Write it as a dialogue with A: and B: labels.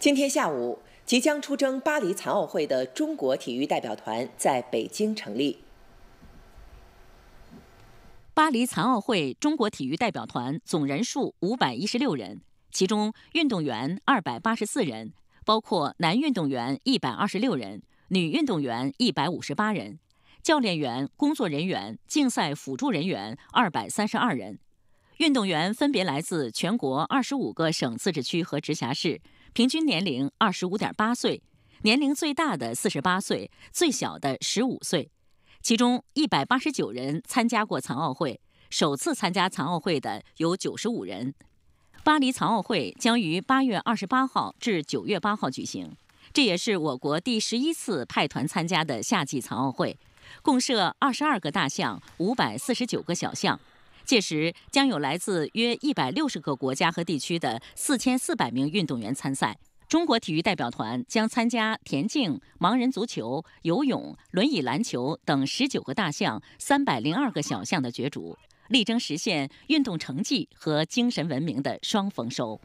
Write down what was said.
A: 今天下午，即将出征巴黎残奥会的中国体育代表团在北京成立。
B: 巴黎残奥会中国体育代表团总人数五百一十六人，其中运动员二百八十四人，包括男运动员一百二十六人，女运动员一百五十八人，教练员、工作人员、竞赛辅助人员二百三十二人。运动员分别来自全国二十五个省、自治区和直辖市。平均年龄二十五点八岁，年龄最大的四十八岁，最小的十五岁。其中一百八十九人参加过残奥会，首次参加残奥会的有九十五人。巴黎残奥会将于八月二十八号至九月八号举行，这也是我国第十一次派团参加的夏季残奥会，共设二十二个大项，五百四十九个小项。届时将有来自约一百六十个国家和地区的四千四百名运动员参赛。中国体育代表团将参加田径、盲人足球、游泳、轮椅篮球等十九个大项、三百零二个小项的角逐，力争实现运动成绩和精神文明的双丰收。